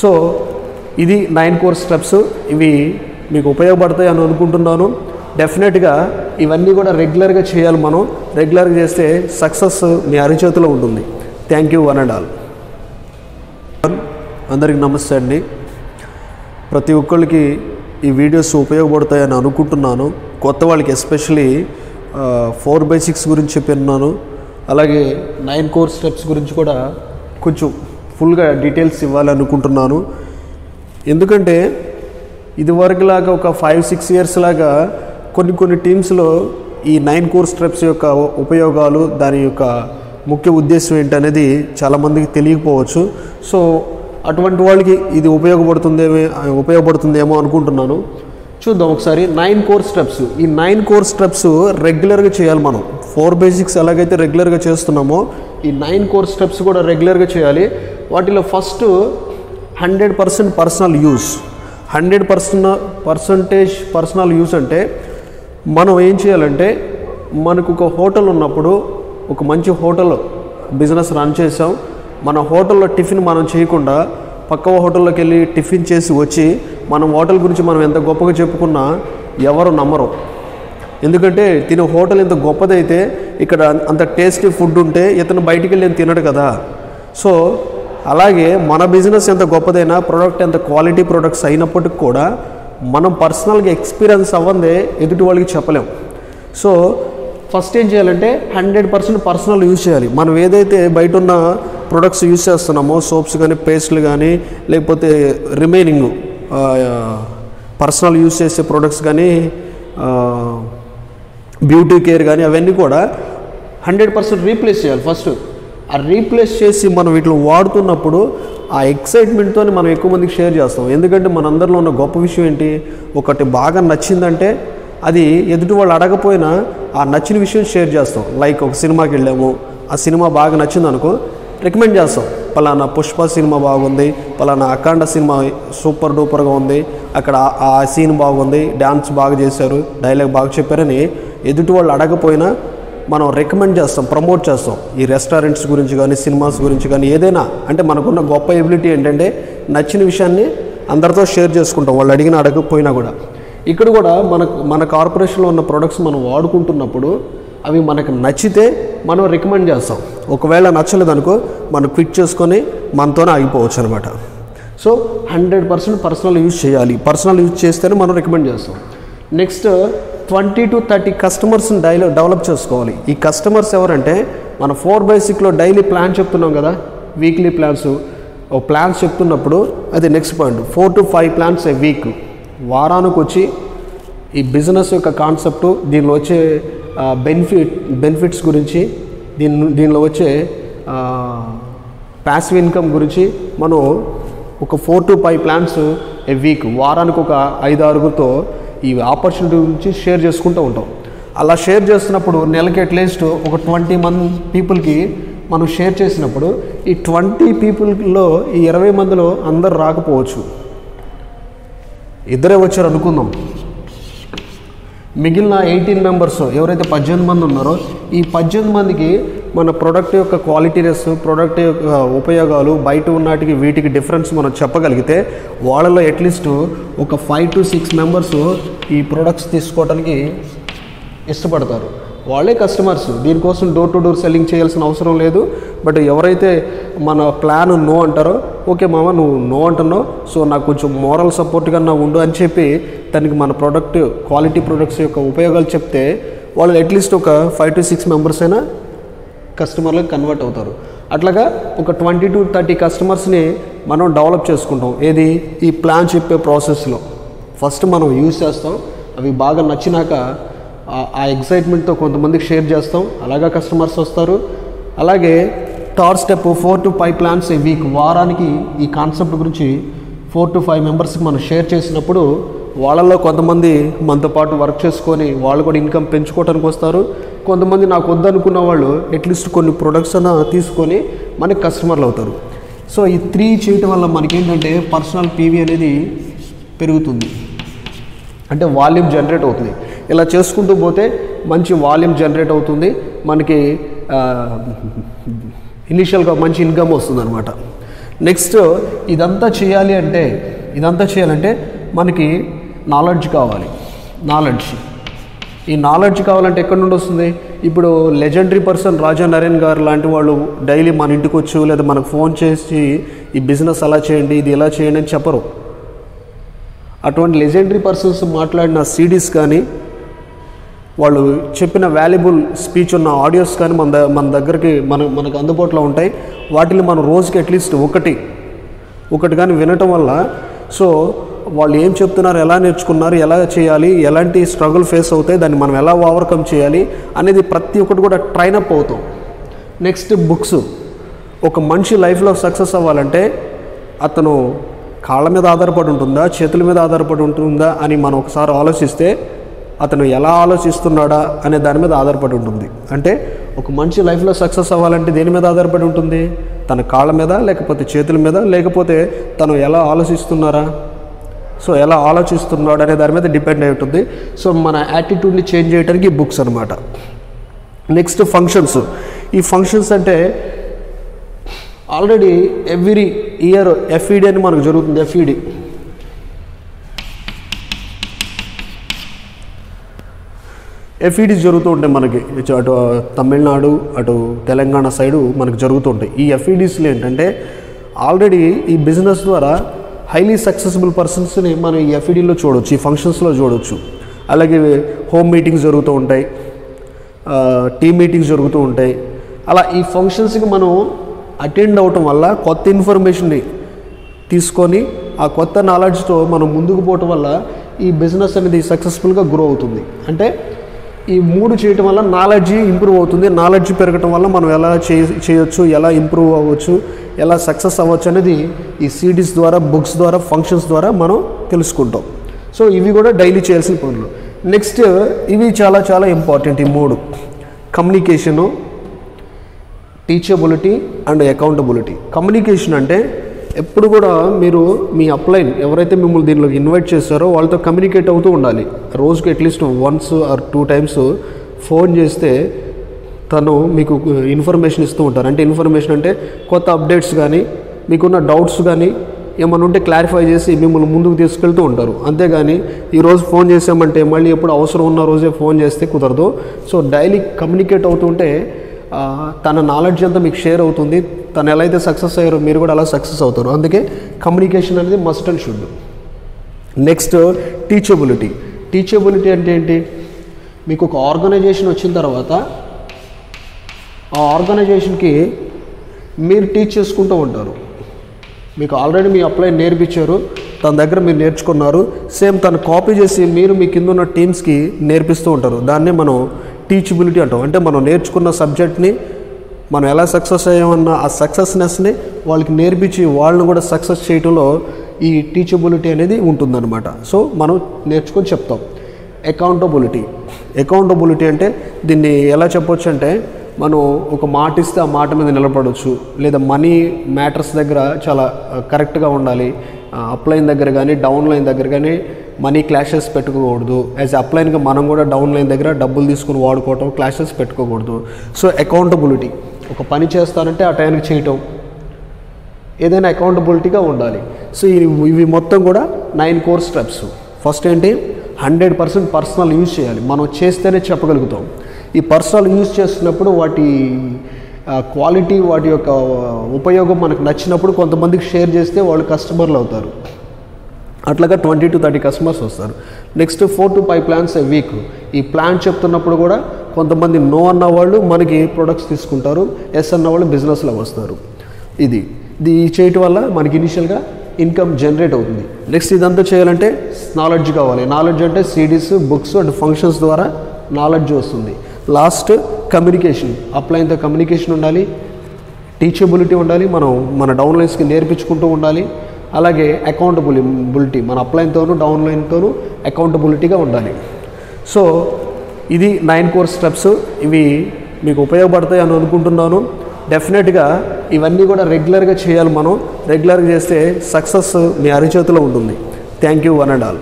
So ఇది nine core steps. ఇవి మీకు ఉపయోగపడతాయి అని అనుకుంటున్నాను. డెఫినెట్గా ఇవన్నీ కూడా రెగ్యులర్గా చేయాలి మనం. రెగ్యులర్గా చేస్తే సక్సెస్ మీ అరిచేతిలో ఉంటుంది. Thank you one and all. అందరికీ నమస్తే అండి. ప్రతి ఒక్కరికి ఈ వీడియోస్ ఉపయోగపడతాయని అనుకుంటున్నాను. కొత్త వాళ్ళకి ఎస్పెషలీ ఫోర్ బై సిక్స్ గురించి చెప్పిన్నాను అలాగే నైన్ కోర్ స్టెప్స్ గురించి కూడా కొంచెం ఫుల్గా డీటెయిల్స్ ఇవ్వాలనుకుంటున్నాను. ఎందుకంటే ఇదివరకులాగా ఒక ఫైవ్ సిక్స్ ఇయర్స్ లాగా కొన్ని కొన్ని టీమ్స్లో ఈ నైన్ కోర్ స్టెప్స్ యొక్క ఉపయోగాలు దాని యొక్క ముఖ్య ఉద్దేశం ఏంటనేది చాలామందికి తెలియకపోవచ్చు. సో అటువంటి వాళ్ళకి ఇది ఉపయోగపడుతుందేమో ఉపయోగపడుతుందేమో అనుకుంటున్నాను. చూద్దాం ఒకసారి. నైన్ కోర్ స్టెప్స్ ఈ నైన్ కోర్ స్టెప్స్ రెగ్యులర్గా చేయాలి మనం. ఫోర్ బేసిక్స్ ఎలాగైతే రెగ్యులర్గా చేస్తున్నామో ఈ నైన్ కోర్ స్టెప్స్ కూడా రెగ్యులర్గా చేయాలి. వాటిలో first hundred percent personal use hundred person percentage personal use అంటే మనం ఏం చేయాలంటే మనకు ఒక హోటల్ ఉన్నప్పుడు ఒక మంచి హోటల్ బిజినెస్ రన్ చేసాం మన హోటల్లో టిఫిన్ మనం చేయకుండా పక్క హోటల్లోకి వెళ్ళి టిఫిన్ చేసి వచ్చి మనం హోటల్ గురించి మనం ఎంత గొప్పగా చెప్పుకున్నా ఎవరు నమ్మరు. ఎందుకంటే తినే హోటల్ ఇంత గొప్పదైతే ఇక్కడ అంత టేస్టీ ఫుడ్ ఉంటే ఇతను బయటికి వెళ్ళి తినడు కదా. సో అలాగే మన బిజినెస్ ఎంత గొప్పదైనా ప్రోడక్ట్ ఎంత క్వాలిటీ ప్రొడక్ట్స్ అయినప్పటికి కూడా మనం పర్సనల్గా ఎక్స్పీరియన్స్ అవ్వందే ఎదుటి వాళ్ళకి చెప్పలేం. సో ఫస్ట్ ఏం చేయాలంటే హండ్రెడ్ పర్సెంట్ పర్సనల్ యూజ్ చేయాలి. మనం ఏదైతే బయట ఉన్న ప్రొడక్ట్స్ యూజ్ చేస్తున్నామో సోప్స్ కానీ పేస్ట్లు కానీ లేకపోతే రిమైనింగ్ పర్సనల్ యూస్ చేసే ప్రొడక్ట్స్ కానీ బ్యూటీ కేర్ కానీ అవన్నీ కూడా హండ్రెడ్ పర్సెంట్ రీప్లేస్ చేయాలి ఫస్ట్ ఆ రీప్లేస్ చేసి మనం వీటిని వాడుతున్నప్పుడు ఆ ఎక్సైట్మెంట్తో మనం ఎక్కువ మందికి షేర్ చేస్తాం. ఎందుకంటే మనందరిలో ఉన్న గొప్ప విషయం ఏంటి? ఒకటి బాగా నచ్చిందంటే అది ఎదుటి వాళ్ళు అడగపోయినా ఆ నచ్చిన విషయం షేర్ చేస్తాం. లైక్ ఒక సినిమాకి వెళ్ళాము ఆ సినిమా బాగా నచ్చింది అనుకో రికమెండ్ చేస్తాం. పలానా పుష్ప సినిమా బాగుంది పలానా అఖండ సినిమా సూపర్ డూపర్గా ఉంది అక్కడ ఆ- సీన్ బాగుంది డ్యాన్స్ బాగా చేశారు డైలాగ్ బాగా చెప్పారని ఎదుటి వాళ్ళు అడగపోయినా మనం రికమెండ్ చేస్తాం ప్రమోట్ చేస్తాం. ఈ రెస్టారెంట్స్ గురించి కానీ సినిమాస్ గురించి కానీ ఏదైనా అంటే మనకున్న గొప్ప ఎబిలిటీ ఏంటంటే నచ్చిన విషయాన్ని అందరితో షేర్ చేసుకుంటాం వాళ్ళు అడిగిన అడగకపోయినా కూడా. ఇక్కడ కూడా మనకు మన కార్పొరేషన్లో ఉన్న ప్రొడక్ట్స్ మనం వాడుకుంటున్నప్పుడు అవి మనకు నచ్చితే మనం రికమెండ్ చేస్తాం. ఒకవేళ నచ్చలేదు అనుకో మనం క్విట్ చేసుకొని మనతోనే ఆగిపోవచ్చు అనమాట so hundred percent personal use చేయాలి. పర్సనల్ యూజ్ చేస్తేనే మనం రికమెండ్ చేస్తాం. నెక్స్ట్ ట్వంటీ టు థర్టీ కస్టమర్స్ని డైలీ డెవలప్ చేసుకోవాలి. ఈ కస్టమర్స్ ఎవరంటే మన ఫోర్ బై సిక్స్లో డైలీ ప్లాన్ చెప్తున్నాం కదా వీక్లీ ప్లాన్స్. ఓ ప్లాన్స్ చెప్తున్నప్పుడు అది next point. Four to five plans a week. వారానికి వచ్చి ఈ బిజినెస్ యొక్క కాన్సెప్ట్ దీనిలో వచ్చే బెనిఫిట్ బెనిఫిట్స్ గురించి దీని దీనిలో వచ్చే ప్యాసివ్ ఇన్కమ్ గురించి మనం ఒక four to five plans a week వారానికి ఒక ఐదు ఆరుగురితో ఈ ఆపర్చునిటీ గురించి షేర్ చేసుకుంటూ ఉంటాం. అలా షేర్ చేస్తున్నప్పుడు నెలకి అట్లీస్ట్ ఒక ట్వంటీ మంది పీపుల్కి మనం షేర్ చేసినప్పుడు ఈ ట్వంటీ పీపుల్లో ఈ ఇరవై మందిలో అందరు రాకపోవచ్చు. ఇద్దరే వచ్చారు అనుకుందాం మిగిలిన ఎయిటీన్ మెంబర్స్ ఎవరైతే పద్దెనిమిది మంది ఉన్నారో ఈ పద్దెనిమిది మందికి మన ప్రోడక్ట్ యొక్క క్వాలిటీనెస్ ప్రోడక్ట్ యొక్క ఉపయోగాలు బయట ఉన్నటికి వీటికి డిఫరెన్స్ మనం చెప్పగలిగితే వాళ్ళలో అట్లీస్ట్ ఒక ఫైవ్ టు సిక్స్ మెంబర్స్ ఈ ప్రొడక్ట్స్ తీసుకోవడానికి ఇష్టపడతారు. వాళ్ళే కస్టమర్స్ దీనికోసం డోర్ టు డోర్ సెల్లింగ్ చేయాల్సిన అవసరం లేదు. బట్ ఎవరైతే మన ప్లాన్ నో అంటారో ఓకే మామ నువ్వు నో అంటున్నావు. సో నాకు కొంచెం మోరల్ సపోర్ట్గా నా ఉండు అని చెప్పి దానికి మన ప్రోడక్ట్ క్వాలిటీ ప్రొడక్ట్స్ యొక్క ఉపయోగాలు చెప్తే వాళ్ళు అట్లీస్ట్ ఒక ఫైవ్ టు సిక్స్ మెంబర్స్ అయినా కస్టమర్లకు కన్వర్ట్ అవుతారు. అట్లాగా ఒక ట్వంటీ టు థర్టీ కస్టమర్స్ని మనం డెవలప్ చేసుకుంటాం. ఏది? ఈ ప్లాన్ చెప్పే ప్రాసెస్లో ఫస్ట్ మనం యూజ్ చేస్తాం. అవి బాగా నచ్చినాక ఆ- ఎక్సైట్మెంట్తో కొంతమందికి షేర్ చేస్తాం. అలాగా కస్టమర్స్ వస్తారు. అలాగే third step four to five plans a week. వారానికి ఈ కాన్సెప్ట్ గురించి ఫోర్ టు ఫైవ్ మెంబర్స్కి మనం షేర్ చేసినప్పుడు వాళ్ళల్లో కొంతమంది మనతో పాటు వర్క్ చేసుకొని వాళ్ళు కూడా ఇన్కమ్ పెంచుకోవడానికి వస్తారు. కొంతమంది నాకు వద్దనుకున్న వాళ్ళు అట్లీస్ట్ కొన్ని ప్రొడక్ట్స్ అన్న తీసుకొని మనకి కస్టమర్లు అవుతారు. సో ఈ త్రీ చేయటం వల్ల మనకేంటంటే పర్సనల్ పీవీ అనేది పెరుగుతుంది. అంటే వాల్యూమ్ జనరేట్ అవుతుంది. ఇలా చేసుకుంటూ పోతే మంచి వాల్యూమ్ జనరేట్ అవుతుంది. మనకి ఇనీషియల్గా మంచి ఇన్కమ్ వస్తుంది అనమాట నెక్స్ట్ ఇదంతా చేయాలి అంటే ఇదంతా చేయాలంటే మనకి నాలెడ్జ్ కావాలి. నాలెడ్జ్ ఈ నాలెడ్జ్ కావాలంటే ఎక్కడి నుండి వస్తుంది? ఇప్పుడు లెజెండరీ పర్సన్ రాజా నరేన్ గారు లాంటి వాళ్ళు డైలీ మన ఇంటికి వచ్చు లేదా మనకు ఫోన్ చేసి ఈ బిజినెస్ అలా చేయండి ఇది ఎలా చేయండి అని చెప్పరు. అటువంటి లెజెండరీ పర్సన్స్ మాట్లాడిన సీడీస్ కానీ వాళ్ళు చెప్పిన వాల్యుబుల్ స్పీచ్ ఉన్న ఆడియోస్ కానీ మన ద- మన దగ్గరికి మన మనకు అందుబాటులో ఉంటాయి. వాటిని మనం రోజుకి అట్లీస్ట్ ఒకటి ఒకటి కానీ వినటం వల్ల సో వాళ్ళు ఏం చెప్తున్నారు ఎలా నేర్చుకున్నారు ఎలా చేయాలి ఎలాంటి స్ట్రగుల్ ఫేస్ అవుతాయి దాన్ని మనం ఎలా ఓవర్కమ్ చేయాలి అనేది ప్రతి ఒక్కటి కూడా ట్రైన్ అప్ అవుతాం. నెక్స్ట్ బుక్స్ ఒక మనిషి లైఫ్లో సక్సెస్ అవ్వాలంటే అతను కాళ్ళ మీద ఆధారపడి ఉంటుందా చేతుల మీద ఆధారపడి ఉంటుందా అని మనం ఒకసారి ఆలోచిస్తే అతను ఎలా ఆలోచిస్తున్నాడా అనే దాని మీద ఆధారపడి ఉంటుంది. అంటే ఒక మనిషి లైఫ్లో సక్సెస్ అవ్వాలంటే దేని మీద ఆధారపడి ఉంటుంది? తన కాళ్ళ మీద లేకపోతే చేతుల మీద లేకపోతే తను ఎలా ఆలోచిస్తున్నారా? సో ఎలా ఆలోచిస్తున్నాడు అనే దాని మీద డిపెండ్ అయి ఉంటుంది. సో మన యాటిట్యూడ్ని చేంజ్ చేయడానికి బుక్స్ అనమాట నెక్స్ట్ ఫంక్షన్స్. ఈ ఫంక్షన్స్ అంటే ఆల్రెడీ ఎవ్రీ ఇయర్ ఎఫ్ఈడి అని మనకు జరుగుతుంది ఎఫ్ఈడి. ఎఫ్ఈడీస్ జరుగుతూ ఉంటాయి మనకి. అటు తమిళనాడు అటు తెలంగాణ సైడు మనకు జరుగుతూ ఉంటాయి. ఈ ఎఫ్ఈడీస్లో ఏంటంటే ఆల్రెడీ ఈ బిజినెస్ ద్వారా హైలీ సక్సెస్ఫుల్ పర్సన్స్ని మనం ఈ ఎఫ్ఈడీలో చూడవచ్చు ఈ ఫంక్షన్స్లో చూడవచ్చు అలాగే హోమ్ మీటింగ్స్ జరుగుతూ ఉంటాయి టీమ్ మీటింగ్స్ జరుగుతూ ఉంటాయి. అలా ఈ ఫంక్షన్స్కి మనం అటెండ్ అవటం వల్ల కొత్త ఇన్ఫర్మేషన్ని తీసుకొని ఆ కొత్త నాలెడ్జ్తో మనం ముందుకు పోవటం వల్ల ఈ బిజినెస్ అనేది సక్సెస్ఫుల్గా గ్రో అవుతుంది. అంటే ఈ మూడు చేయటం వల్ల నాలెడ్జ్ ఇంప్రూవ్ అవుతుంది. నాలెడ్జ్ పెరగటం వల్ల మనం ఎలా చేయొచ్చు ఎలా ఇంప్రూవ్ అవ్వచ్చు ఎలా సక్సెస్ అవ్వచ్చు అనేది ఈ సిడీస్ ద్వారా బుక్స్ ద్వారా ఫంక్షన్స్ ద్వారా మనం తెలుసుకుంటాం. సో ఇవి కూడా డైలీ చేయాల్సిన పనులు. నెక్స్ట్ ఇవి చాలా చాలా ఇంపార్టెంట్ ఈ మూడు. Communication teachability and accountability. Communication అంటే ఎప్పుడు కూడా మీరు మీ అప్లైన్ ఎవరైతే మిమ్మల్ని దీనిలోకి ఇన్వైట్ చేస్తారో వాళ్ళతో కమ్యూనికేట్ అవుతూ ఉండాలి. రోజుకి at least once or two times phone చేస్తే తను మీకు ఇన్ఫర్మేషన్ ఇస్తూ ఉంటారు. అంటే ఇన్ఫర్మేషన్ అంటే కొత్త అప్డేట్స్ కానీ మీకున్న డౌట్స్ కానీ ఏమైనా ఉంటే క్లారిఫై చేసి మిమ్మల్ని ముందుకు తీసుకెళ్తూ ఉంటారు. అంతేగాని ఈరోజు ఫోన్ చేసామంటే మళ్ళీ ఎప్పుడు అవసరం ఉన్న రోజే ఫోన్ చేస్తే కుదరదు. సో డైలీ కమ్యూనికేట్ అవుతుంటే తన నాలెడ్జ్ అంతా మీకు షేర్ అవుతుంది. తను ఎలా అయితే సక్సెస్ అయ్యారో మీరు కూడా అలా సక్సెస్ అవుతారు. అందుకే కమ్యూనికేషన్ అనేది must and should next teachability teachability అంటే ఏంటి? మీకు ఒక ఆర్గనైజేషన్ వచ్చిన తర్వాత ఆ ఆర్గనైజేషన్కి మీరు టీచ్ చేసుకుంటూ ఉంటారు. మీకు ఆల్రెడీ మీ అప్లై నేర్పించారు. తన దగ్గర మీరు నేర్చుకున్నారు. సేమ్ తను కాపీ చేసి మీరు మీ కింద ఉన్న టీమ్స్కి నేర్పిస్తూ ఉంటారు. దాన్నే మనం టీచబిలిటీ అంటాం. అంటే మనం నేర్చుకున్న సబ్జెక్ట్ని మనం ఎలా సక్సెస్ అయ్యామన్న ఆ సక్సెస్నెస్ని వాళ్ళకి నేర్పించి వాళ్ళని కూడా సక్సెస్ చేయడంలో ఈ టీచబిలిటీ అనేది ఉంటుందన్నమాట. సో మనం నేర్చుకొని చెప్తాం. అకౌంటబిలిటీ అకౌంటబిలిటీ అంటే దీన్ని ఎలా చెప్పొచ్చు అంటే మనం ఒక మాట ఇస్తే ఆ మాట మీద నిలబడవచ్చు లేదా మనీ మ్యాటర్స్ దగ్గర చాలా uh, కరెక్ట్గా ఉండాలి. అప్లైన్ దగ్గర కానీ డౌన్ లైన్ దగ్గర కానీ మనీ క్లాషెస్ పెట్టుకోకూడదు. యాజ్ అప్లైన్గా మనం కూడా డౌన్ లైన్ దగ్గర డబ్బులు తీసుకుని వాడుకోవటం క్లాషెస్ పెట్టుకోకూడదు. సో అకౌంటబిలిటీ ఒక పని చేస్తానంటే ఆ టైంకి చేయటం. ఏదైనా అకౌంటబిలిటీగా ఉండాలి. సో ఇవి ఇవి మొత్తం కూడా నైన్ కోర్ స్టెప్స్ ఫస్ట్ ఏంటి? హండ్రెడ్ పర్సెంట్ పర్సనల్ యూజ్ చేయాలి. మనం చేస్తేనే చెప్పగలుగుతాం. ఈ పర్సనల్ యూజ్ చేస్తున్నప్పుడు వాటి క్వాలిటీ వాటి యొక్క ఉపయోగం మనకు నచ్చినప్పుడు కొంతమందికి షేర్ చేస్తే వాళ్ళు కస్టమర్లు అవుతారు. అట్లాగా ట్వంటీ టు థర్టీ కస్టమర్స్ వస్తారు. Next four to five plans a week. ఈ ప్లాన్ చెప్తున్నప్పుడు కూడా కొంతమంది నో అన్న వాళ్ళు మనకి ప్రొడక్ట్స్ తీసుకుంటారు ఎస్ అన్న వాళ్ళు బిజినెస్లో వస్తారు. ఇది. ఇది చేయటం వల్ల మనకి ఇనిషియల్గా ఇన్కమ్ జనరేట్ అవుతుంది. నెక్స్ట్ ఇదంతా చేయాలంటే నాలెడ్జ్ కావాలి. నాలెడ్జ్ అంటే సిడీస్ బుక్స్ అండ్ ఫంక్షన్స్ ద్వారా నాలెడ్జ్ వస్తుంది. లాస్ట్ కమ్యూనికేషన్ అప్లైన్తో కమ్యూనికేషన్ ఉండాలి. టీచబిలిటీ ఉండాలి. మనం మన డౌన్లైన్స్కి నేర్పించుకుంటూ ఉండాలి. అలాగే అకౌంటబిలిటీ మన అప్లైన్తోనూ డౌన్లైన్తోనూ అకౌంటబిలిటీగా ఉండాలి. సో ఇది నైన్ కోర్స్ స్టెప్స్ ఇవి మీకు ఉపయోగపడతాయి అని అనుకుంటున్నాను. డెఫినెట్గా ఇవన్నీ కూడా రెగ్యులర్గా చేయాలి మనం. రెగ్యులర్గా చేస్తే సక్సెస్ మీ అరిచేతిలో ఉంటుంది. Thank you one and all